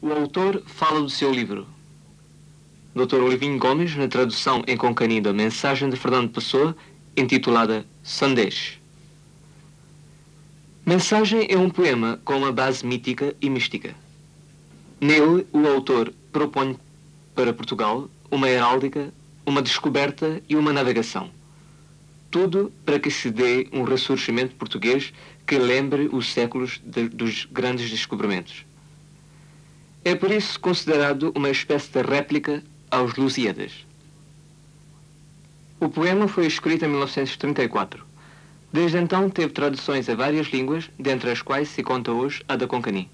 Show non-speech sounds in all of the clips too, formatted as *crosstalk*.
O autor fala do seu livro. Dr. Olivinho Gomes, na tradução em concani da mensagem de Fernando Pessoa, intitulada Sandesh. Mensagem é um poema com uma base mítica e mística. Nele, o autor propõe para Portugal uma heráldica, uma descoberta e uma navegação. Tudo para que se dê um ressurgimento português que lembre os séculos de, dos grandes descobrimentos. É por isso considerado uma espécie de réplica aos Lusíadas. O poema foi escrito em 1934. Desde então teve traduções a várias línguas, dentre as quais se conta hoje a da Concani.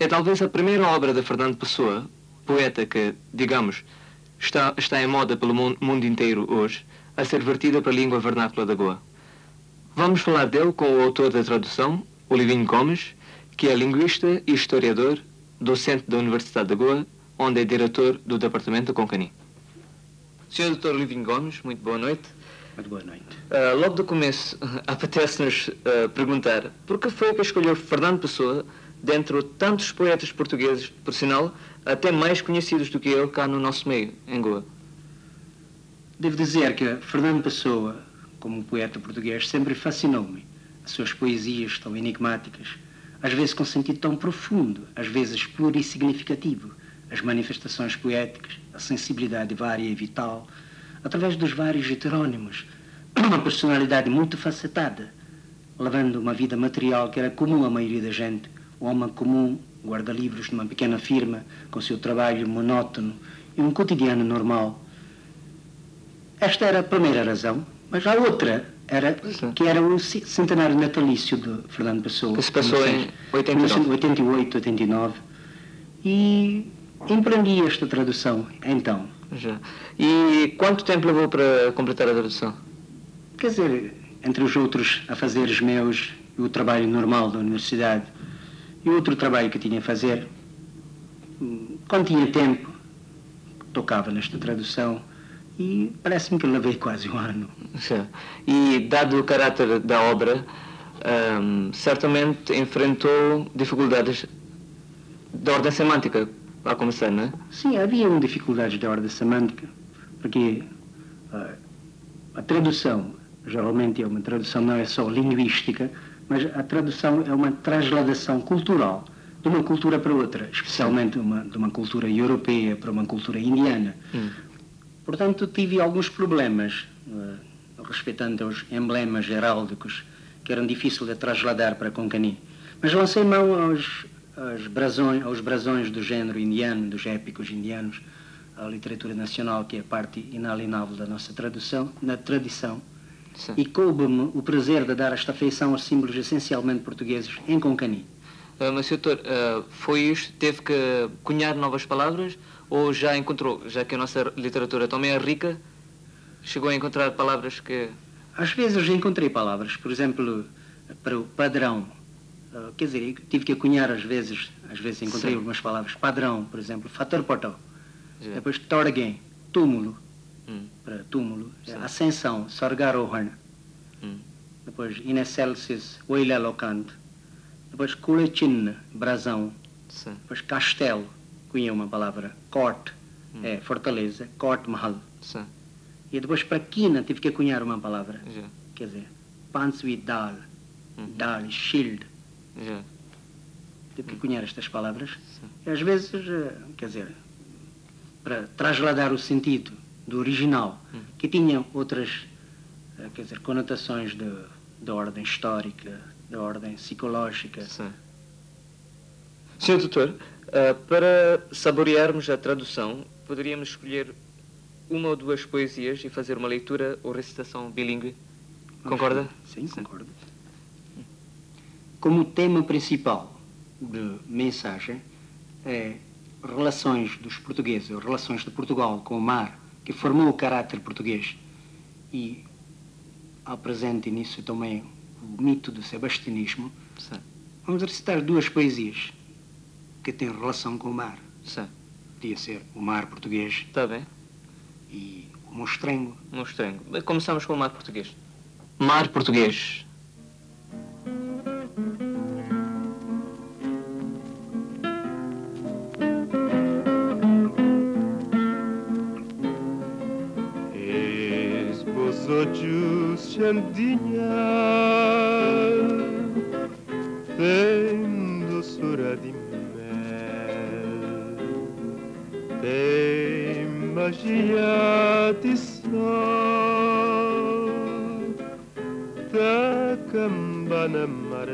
É talvez a primeira obra de Fernando Pessoa, poeta que, digamos, está, está em moda pelo mundo inteiro hoje, a ser vertida para a língua vernácula da Goa. Vamos falar dele com o autor da tradução, Olivinho Gomes, que é linguista e historiador, docente da Universidade da Goa, onde é diretor do Departamento de Concani. Sr. Dr. Olivinho Gomes, muito boa noite. Muito boa noite. Uh, logo do começo, *laughs* apetece-nos uh, perguntar por que foi que escolheu Fernando Pessoa dentre tantos poetas portugueses, por sinal, até mais conhecidos do que ele cá no nosso meio, em Goa. Devo dizer que Fernando Pessoa, como poeta português, sempre fascinou-me. As suas poesias tão enigmáticas, às vezes com sentido tão profundo, às vezes plurissignificativo, as manifestações poéticas, a sensibilidade vária e vital, através dos vários heterónimos, *clears throat* uma personalidade muito facetada, levando uma vida material que era comum à maioria da gente, o homem comum, guarda-livros numa pequena firma, com seu trabalho monótono e um cotidiano normal. Esta era a primeira razão, mas a outra era que era o centenário natalício de Fernando Pessoa. Que se passou em 89. 88, 89. E empreendi esta tradução, então. Já. E quanto tempo levou para completar a tradução? Quer dizer, entre os outros a fazer os meus e o trabalho normal da universidade, e outro trabalho que tinha a fazer, quando tinha tempo, tocava nesta tradução e parece-me que levei quase um ano. E, dado o caráter da obra, um, certamente enfrentou dificuldades de ordem semântica, a começar, não é? Sim, havia dificuldades de ordem semântica, porque uh, a tradução, geralmente é uma tradução não é só linguística, mas a tradução é uma transladação cultural de uma cultura para outra, especialmente uma, de uma cultura europeia para uma cultura indiana. Hum. Portanto, tive alguns problemas uh, respeitando aos emblemas heráldicos que eram difíceis de trasladar para Concani. Mas lancei mão aos, aos, brasões, aos brasões do género indiano, dos épicos indianos, a literatura nacional, que é parte inalienável da nossa tradução, na tradição Sim. e coube-me o prazer de dar esta feição aos símbolos essencialmente portugueses em Concani. Uh, mas, doutor, uh, foi isto? Teve que cunhar novas palavras ou já encontrou, já que a nossa literatura também é rica, chegou a encontrar palavras que... Às vezes já encontrei palavras, por exemplo, para o padrão. Uh, quer dizer, tive que cunhar às vezes, às vezes encontrei Sim. algumas palavras. Padrão, por exemplo, fator portal. Depois torgem, túmulo hum. para túmulo. Sim. Ascensão, Sargarohan. Hum. Depois Inecelsis, Oilelocant. Depois Kulechin, brasão. Sim. Depois castelo, cunha uma palavra. Corte, hum. é fortaleza. Corte Mahal. Sim. E depois para quina tive que cunhar uma palavra. Quer dizer, Pansui Dal. Uhum. Dal, shield. Tive que cunhar estas palavras. Sim. E às vezes, eh, quer dizer, para trasladar o sentido do original, hum. que tinha outras eh, quer dizer, conotações de, de ordem histórica, de ordem psicológica. Sim. Senhor Doutor, uh, para saborearmos a tradução, poderíamos escolher uma ou duas poesias e fazer uma leitura ou recitação bilíngue. Concorda? Sim, Sim, concordo. Como tema principal de mensagem é relações dos portugueses, relações de Portugal com o mar, que formou o caráter português e apresenta nisso também o mito do sebastianismo, Sim. vamos recitar duas poesias que tem relação com o mar. Sim. Podia ser o mar português. Está bem. E o mostrengo. Mostrengo. Começamos com o mar português. Mar português. Esposo olhos, tem magia de sol, da campana mar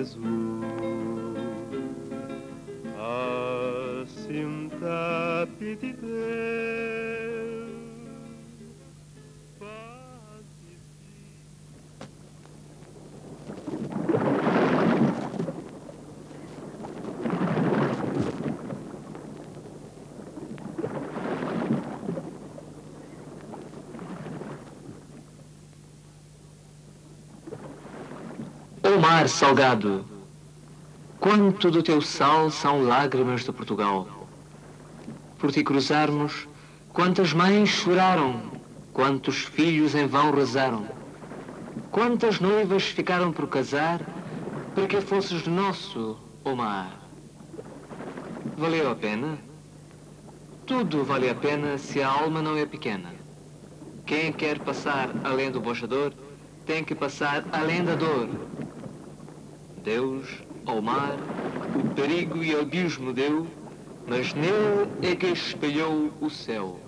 Ó mar salgado, quanto do teu sal são lágrimas de Portugal. Por ti cruzarmos, quantas mães choraram, quantos filhos em vão rezaram, quantas noivas ficaram por casar, para que fosses nosso, ó mar. Valeu a pena? Tudo vale a pena se a alma não é pequena. Quem quer passar além do bochador, tem que passar além da dor. Deus, ao mar, o perigo e abismo deu, mas nele é que espelhou o céu.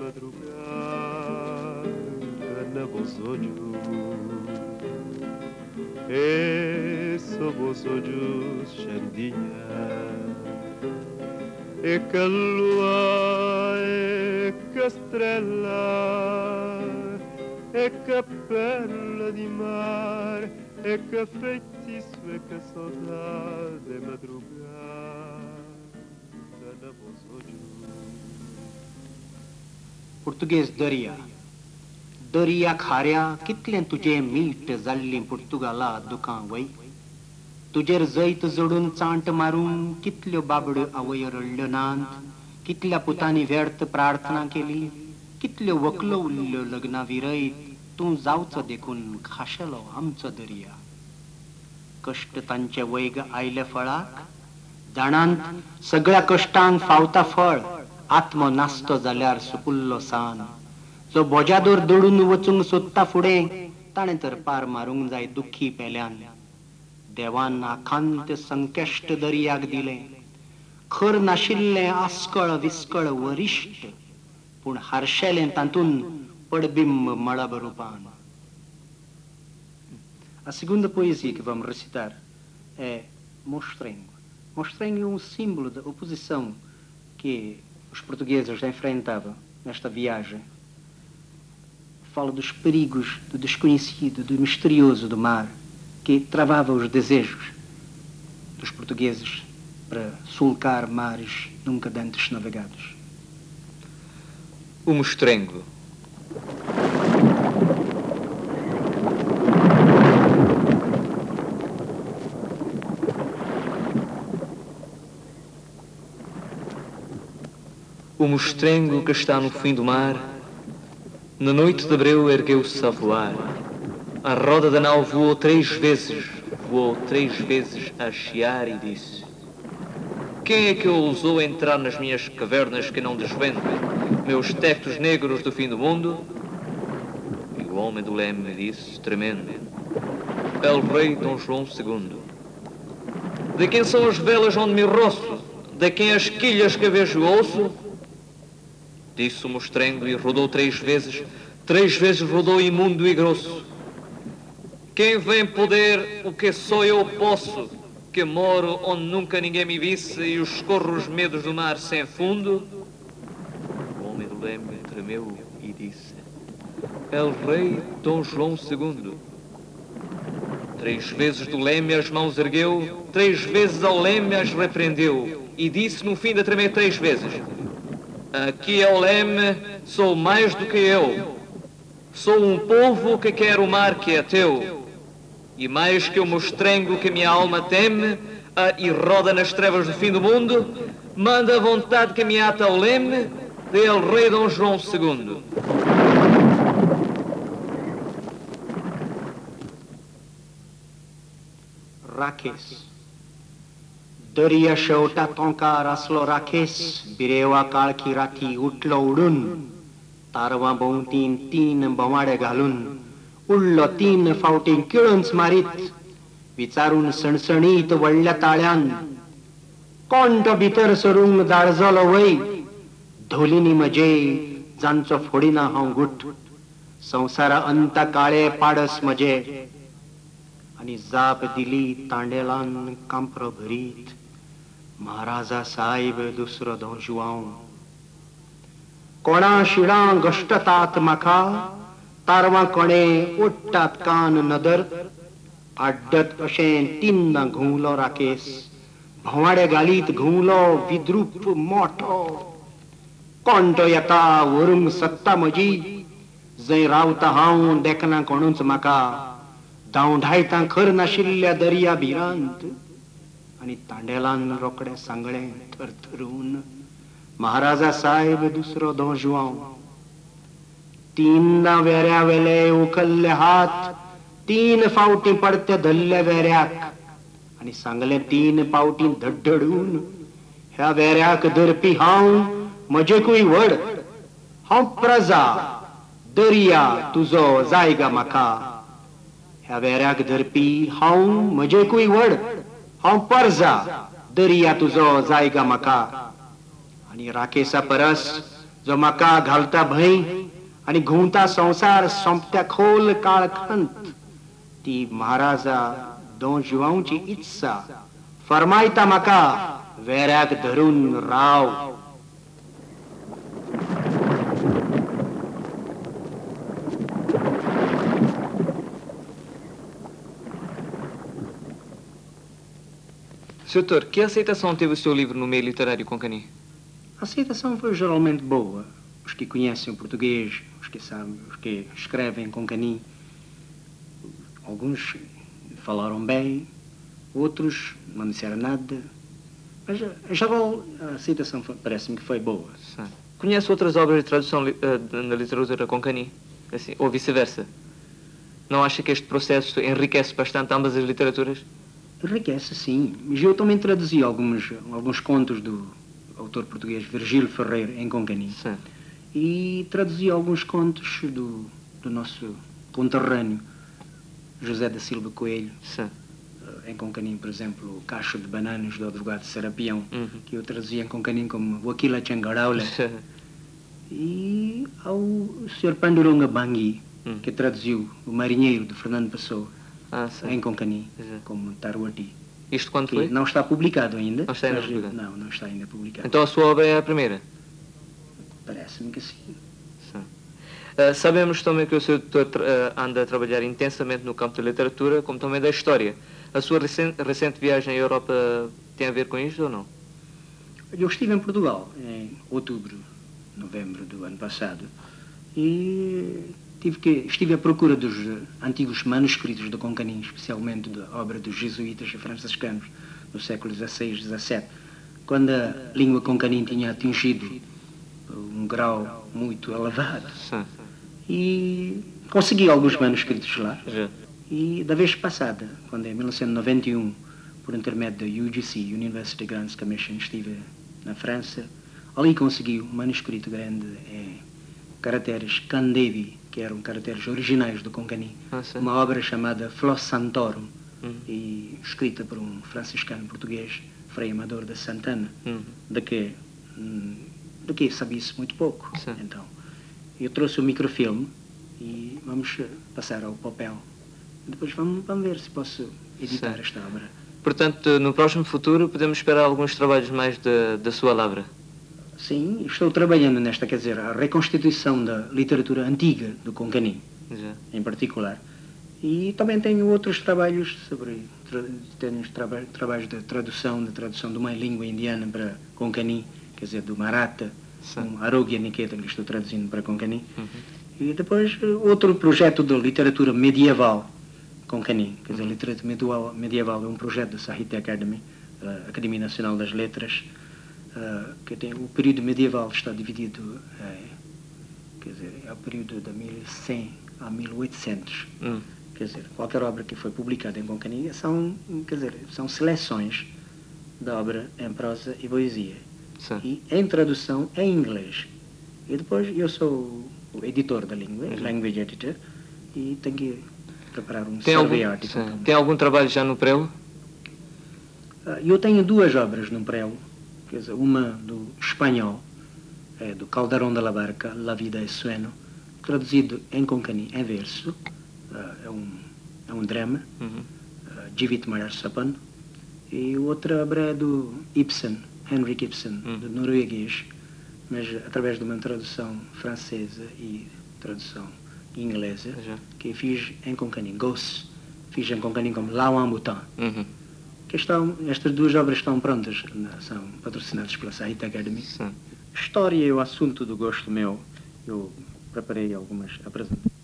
madrugada na vos olhos e callua e castrella e cappella di mare e che fetti sue che soldate madrugada da vosso Portuguese दर्या दर्या खाऱ्या कितलें तुजें मीठ जाल्लीं पुर्तुगाला दुकां वय तुजेर जैत जोडून चांट मारून कितल्यो बाबड्यो आवय रडल्यो नात कितल्या पुतांनी व्यर्थ प्रार्थना केली कितल्यो वकलो उरल्यो लग्ना विरयत तूं जावचो देखून खाशेलो आमचो दर्या. कश्ट तांचे वैग आयले फळाक जाणांत सगळ्या कश्टांक फावता फळ आत्मो नासतो जाल्यार सुकुल्लो सान. जो बोजादोर दडून वचूंक सोदता फुडें ताणें तर पार मारूंक जाय दुख्खी पेल्यान. देवान आखांत संकेश्ट दर्याक दिलें खर नाशिल्लें आस्कळ विस्कळ वरिश्ट पूण हारशेलें तातून पडबिंब मळब रुपान A segunda poesia que vamos recitar é Mostrengo. Mostrengo é um símbolo da oposição que os portugueses enfrentavam nesta viagem. Fala dos perigos do desconhecido, do misterioso do mar, que travava os desejos dos portugueses para sulcar mares nunca dantes navegados. O mostrengo. O mostrengo que está no fim do mar, na noite de abreu ergueu-se a voar. A roda da nau voou três vezes, voou três vezes a chiar e disse: Quem é que ousou entrar nas minhas cavernas que não desvende, meus tectos negros do fim do mundo? E o homem do leme disse, tremendo: É o rei Dom João II. De quem são as velas onde me roço? De quem as quilhas que vejo ouço? Disse o mostrengo e rodou três vezes, três vezes rodou imundo e grosso. Quem vem poder o que só eu posso, que moro onde nunca ninguém me visse e os escorro os medos do mar sem fundo? O homem do leme tremeu e disse, É o rei Dom João II. Três vezes do leme as mãos ergueu, três vezes ao leme as repreendeu e disse no fim de tremer três vezes, Aqui é o leme, sou mais do que eu. Sou um povo que quer o mar que é teu. E mais que o mostrengo que minha alma teme ah, e roda nas trevas do fim do mundo, manda a vontade que me ata ao leme del rei Dom João II. Rakesh दर्या शेवटा तोंकार आसलो राखेस बिरेवा काळखी राती उठलो उडून तारवां भोंवतीन तीन बोवाडे घालून उडलो तीन फावटी किळूंच मारीत. विचारून सणसणीत व्हडल्या ताळ्यान. कोण तो भितर सरूंक दाळजलो वय. धोलिनी म्हजे जांचो फोडिना हांव गुट. संवसारा अंत काळे पाडस म्हजे आणि जाप दिली तांडेलान कांपरो भरीत. महाराजा साहेब दुसरो दोंजवाव कोणा शिडां गश्टतात म्हाका तारवां कोणे ओडटात कान नदर आड्डत अशें तिन्ना घुंवलो राकेस. भोवाडे घालीत घुंवलो विद्रूप मोठो. कोण तो येता व्हरूंक सत्ता म्हजी जंय रावता हांव देखना कोणूच म्हाका धांवढायता खर नाशिल्ल्या दर्या भिरांत आनी तांडेलान रोखडे सांगळे थरथरून. महाराजा साहेब दुसरो दोंजवाव तीनदा वेऱ्या वेले उखल्ले हात तीन फावटी पडते धरले वेऱ्याक. आणि सांगले तीन पावटी धडधडून ह्या वेऱ्याक धरपी हांव म्हजेकूय व्हड हांव प्रजा दर्या तुजो जायगा म्हाका ह्या वेऱ्याक धरपी हांव म्हजेकूय व्हड हांव परजा दर्या तुजो जायगा म्हाका आणि राकेशा परस जो म्हाका घालता भंय आणि घुंवता संसार सोंपत्या खोल काळखंत ती महाराजा दोन जिवांची इत्सा फरमायता म्हाका वेऱ्याक धरून Rao Soutor, que aceitação teve o seu livro no meio literário Concani? A aceitação foi geralmente boa. Os que conhecem o português, os que sabem, os que escrevem com canim, alguns falaram bem, outros não disseram nada. Mas, geral, a aceitação foi- parece-me que foi boa. Sim. Conhece outras obras de tradução eh, na literatura Concani? Assim, ou vice-versa? Não acha que este processo enriquece bastante ambas as literaturas? Enriquece, sim. Mas eu também traduzi alguns, alguns contos do autor português Virgílio Ferreira em Concani. Sim. E traduzi alguns contos do, do nosso conterrâneo José da Silva Coelho, Sim. eh, em Concanim, por exemplo, o Cacho de Bananas do advogado Serapião, Uhum. que eu traduzia em Concanim como o Aquila Changaraula. E ao Sr. Pandurunga Bangui, Hum. que traduziu O Marinheiro de Fernando Pessoa Ah, sim. em Concanim, como Taruati. Isto quando Que foi? não está publicado ainda. Não está ainda publicado. Não, não está ainda publicado. Então a sua obra é a primeira? Parece-me que sim. Sim. Ah, sabemos também que o Sr. Doutor tra- ah, anda a trabalhar intensamente no campo da literatura, como também da história. A sua recente, recente viagem à Europa tem a ver com isto ou não? Eu estive em Portugal em outubro, novembro do ano passado e tive que, estive à procura dos antigos manuscritos do Concanim, especialmente da obra dos jesuítas e franciscanos do século XVI e XVII, quando a língua Concanim tinha atingido grau muito elevado. Sim. E consegui alguns manuscritos lá. Já. E da vez passada, quando em 1991, por intermédio da UGC, University Grants Commission, estive na França, ali consegui um manuscrito grande em caracteres Candevi, que eram caracteres originais do Concani, Ah, sim. uma obra chamada Flos Santorum, Uhum. e escrita por um franciscano português, Frei Amador da Santana, Uhum. de que, hum, de que sabia-se muito pouco. Sim. Então, eu trouxe o microfilme e vamos eh, passar ao papel. Depois vamos, vamos ver se posso editar Sim. esta obra. Portanto, no próximo futuro podemos esperar alguns trabalhos mais da, da sua lavra. Sim, estou trabalhando nesta, quer dizer, a reconstituição da literatura antiga do Concani, Já. em particular. E também tenho outros trabalhos sobre, tra, tenho traba, trabalhos de tradução, de tradução de uma língua indiana para Concani, quer dizer, do Maratha, um Arogya Niketan que estou traduzindo para Concani. Uhum. E depois outro projeto de literatura medieval com Canim. Quer dizer, literatura medieval, é um projeto da Sahitya Academy, a Academia Nacional das Letras, eh, que tem o período medieval está dividido, eh, quer dizer, é o período de 1100 a 1800. Hum. quer dizer, qualquer obra que foi publicada em Concani são, quer dizer, são seleções da obra em prosa e poesia. E em tradução em inglês. E depois eu sou o editor da língua, Uhum. language editor, e tenho que preparar um Tem algum, survey article. sim. Tem algum trabalho já no prelo? Ah, Eu tenho duas obras no prelo, quer dizer, uma do espanhol, é do Calderón de la Barca, La Vida é Sueno, traduzido em Concani em verso, ah, é um, é um drama, Uhum. uh, Jivit Mararsapan, e outra obra é do Ibsen, Henrik Ibsen, Hum. do norueguês, mas através de uma tradução francesa e tradução inglesa, Já. que fiz em Concani, Ghosts, fiz em Concani como Lao en Bhutan. Uhum. Que estão, estas duas obras estão prontas, são patrocinadas pela Sahit Academy. Sim. História é o assunto do gosto meu. Eu preparei algumas apresentações.